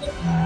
Bye.